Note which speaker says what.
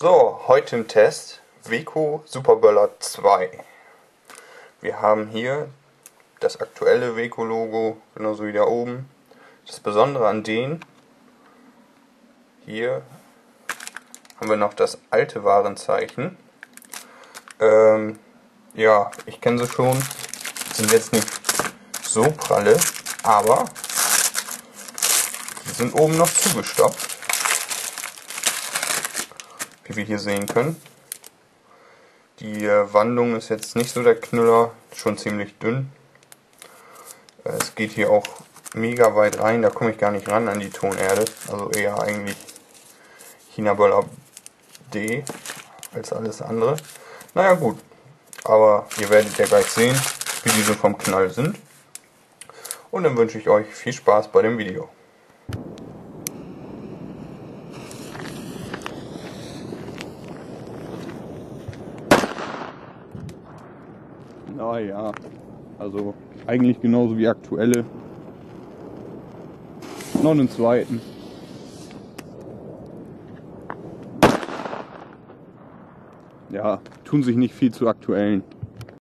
Speaker 1: So, heute im Test Weco Superböller 2. Wir haben hier das aktuelle Weco Logo, genauso wie da oben. Das Besondere an denen, hier haben wir noch das alte Warenzeichen. Ähm, ja, ich kenne sie schon, sind jetzt nicht so pralle, aber die sind oben noch zugestopft wie wir hier sehen können. Die äh, Wandung ist jetzt nicht so der Knüller, schon ziemlich dünn. Äh, es geht hier auch mega weit rein, da komme ich gar nicht ran an die Tonerde. Also eher eigentlich China Böller D als alles andere. Naja gut, aber ihr werdet ja gleich sehen, wie diese vom Knall sind. Und dann wünsche ich euch viel Spaß bei dem Video.
Speaker 2: Naja, also eigentlich genauso wie aktuelle. Noch einen zweiten. Ja, tun sich nicht viel zu aktuellen.